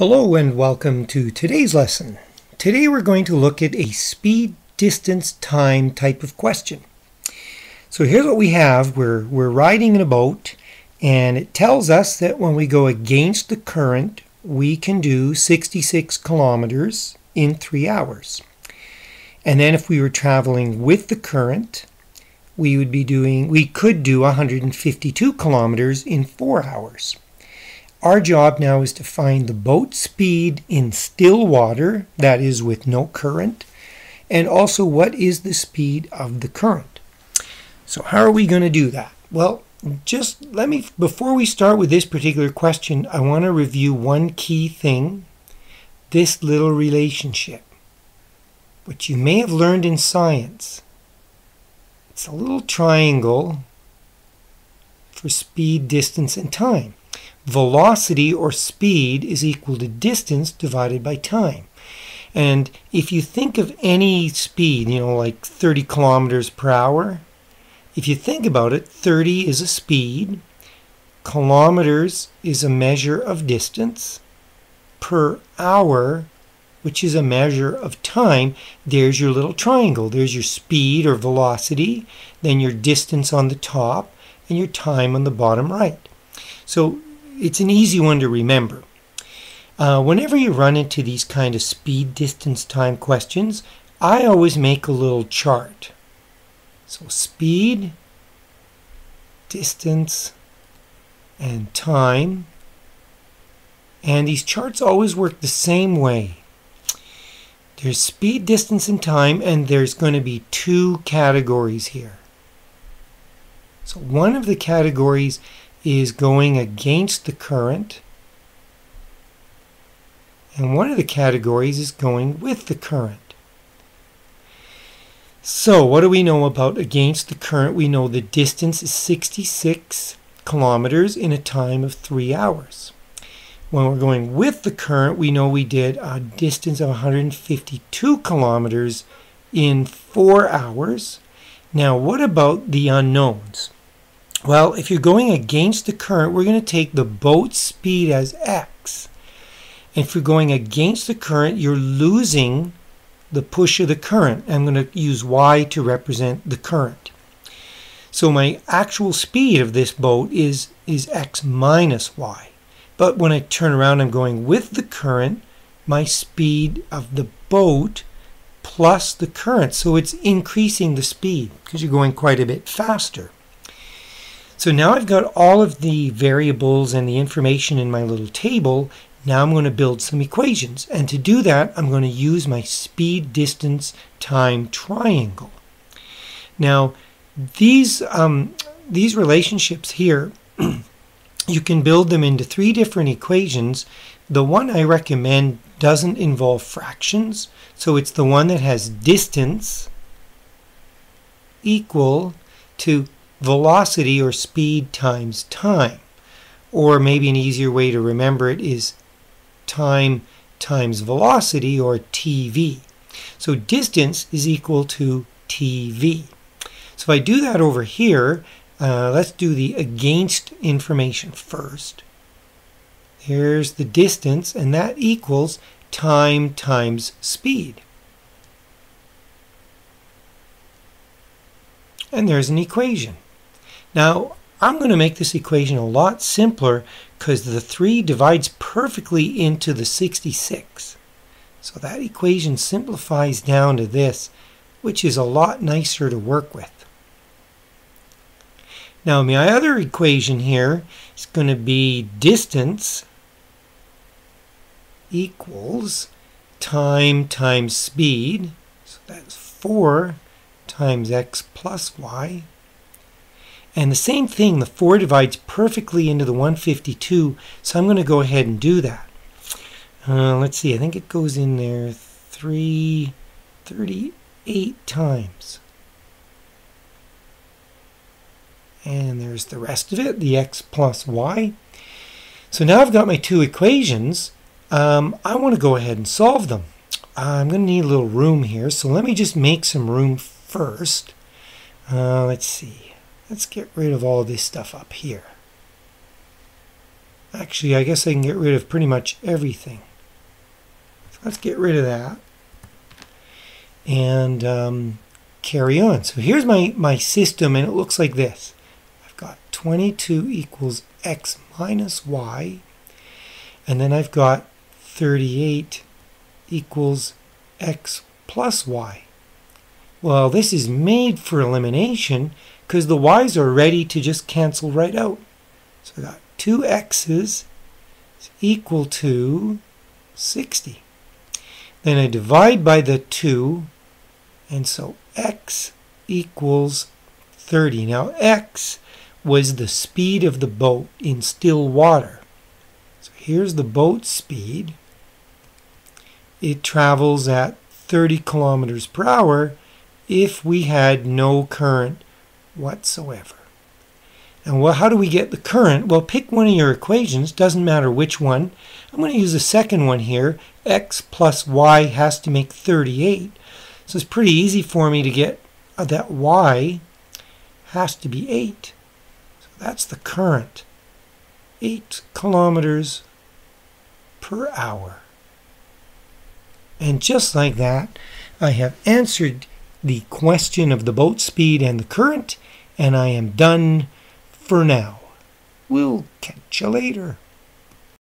Hello and welcome to today's lesson. Today we're going to look at a speed, distance, time type of question. So here's what we have. We're, we're riding in a boat and it tells us that when we go against the current, we can do 66 kilometers in three hours. And then if we were traveling with the current, we would be doing, we could do 152 kilometers in four hours. Our job now is to find the boat speed in still water, that is with no current, and also what is the speed of the current. So how are we going to do that? Well, just let me, before we start with this particular question, I want to review one key thing, this little relationship, which you may have learned in science. It's a little triangle for speed, distance, and time velocity or speed is equal to distance divided by time. And if you think of any speed, you know, like 30 kilometers per hour, if you think about it, 30 is a speed, kilometers is a measure of distance, per hour, which is a measure of time, there's your little triangle. There's your speed or velocity, then your distance on the top, and your time on the bottom right. So it's an easy one to remember. Uh, whenever you run into these kind of speed, distance, time questions, I always make a little chart. So speed, distance, and time. And these charts always work the same way. There's speed, distance, and time, and there's going to be two categories here. So one of the categories is going against the current. And one of the categories is going with the current. So what do we know about against the current? We know the distance is 66 kilometers in a time of three hours. When we're going with the current, we know we did a distance of 152 kilometers in four hours. Now, what about the unknowns? Well, if you're going against the current, we're going to take the boat speed as x. And if you're going against the current, you're losing the push of the current. I'm going to use y to represent the current. So my actual speed of this boat is, is x minus y. But when I turn around, I'm going with the current, my speed of the boat plus the current. So it's increasing the speed because you're going quite a bit faster. So now I've got all of the variables and the information in my little table. Now I'm going to build some equations. And to do that, I'm going to use my speed, distance, time triangle. Now, these, um, these relationships here, you can build them into three different equations. The one I recommend doesn't involve fractions. So it's the one that has distance equal to velocity or speed times time. Or maybe an easier way to remember it is time times velocity or TV. So distance is equal to TV. So if I do that over here, uh, let's do the against information first. Here's the distance, and that equals time times speed. And there's an equation. Now, I'm going to make this equation a lot simpler because the 3 divides perfectly into the 66. So that equation simplifies down to this, which is a lot nicer to work with. Now my other equation here is going to be distance equals time times speed. So that's 4 times x plus y and the same thing, the 4 divides perfectly into the 152, so I'm going to go ahead and do that. Uh, let's see, I think it goes in there 338 times. And there's the rest of it, the x plus y. So now I've got my two equations. Um, I want to go ahead and solve them. I'm going to need a little room here, so let me just make some room first. Uh, let's see. Let's get rid of all this stuff up here. Actually, I guess I can get rid of pretty much everything. let's get rid of that and um, carry on. So here's my, my system and it looks like this. I've got 22 equals x minus y and then I've got 38 equals x plus y. Well, this is made for elimination because the y's are ready to just cancel right out. So I got two x's is equal to 60. Then I divide by the 2, and so x equals 30. Now x was the speed of the boat in still water. So here's the boat speed. It travels at 30 kilometers per hour if we had no current whatsoever. And well, how do we get the current? Well, pick one of your equations, doesn't matter which one. I'm going to use the second one here. x plus y has to make 38. So it's pretty easy for me to get uh, that y has to be 8. So that's the current. 8 kilometers per hour. And just like that, I have answered the question of the boat speed and the current, and I am done for now. We'll catch you later.